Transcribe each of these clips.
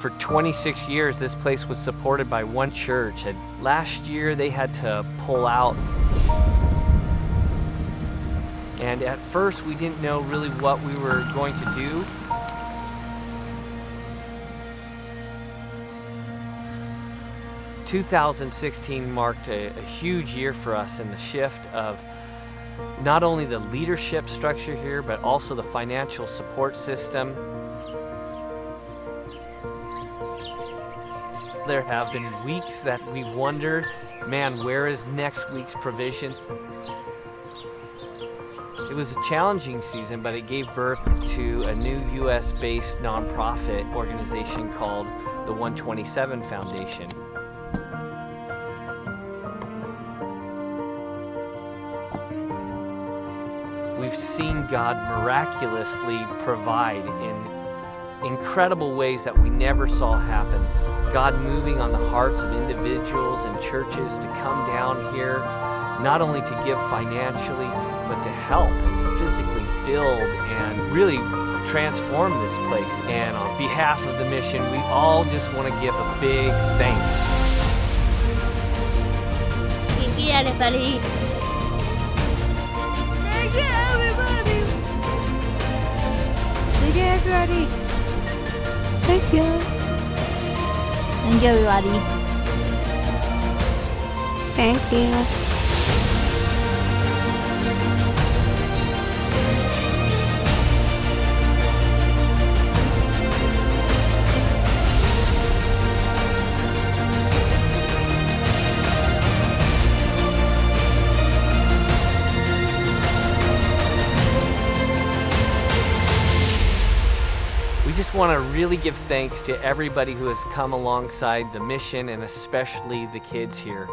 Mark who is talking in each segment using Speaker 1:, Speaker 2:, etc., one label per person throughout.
Speaker 1: For 26 years, this place was supported by one church, and last year they had to pull out. And at first, we didn't know really what we were going to do. 2016 marked a, a, huge year for us in the shift of not only the leadership structure here, but also the financial support system. There have been weeks that we wondered, man, where is next week's provision? It was a challenging season, but it gave birth to a new US based nonprofit organization called the 127 Foundation. we've seen God miraculously provide in incredible ways that we never saw happen. God moving on the hearts of individuals and churches to come down here, not only to give financially, but to help and to physically build and really transform this place. And on behalf of the mission, we all just want to give a big thanks.
Speaker 2: Thank you, everybody. Thank you, everybody.
Speaker 3: Thank you.
Speaker 2: Thank you, everybody.
Speaker 3: Thank you.
Speaker 1: We just want to really give thanks to everybody who has come alongside the mission and especially the kids here.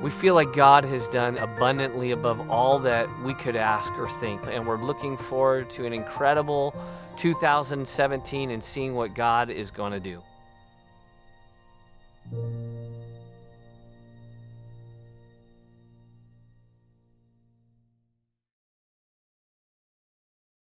Speaker 1: We feel like God has done abundantly above all that we could ask or think, and we're looking forward to an incredible 2017 and seeing what God is going to do.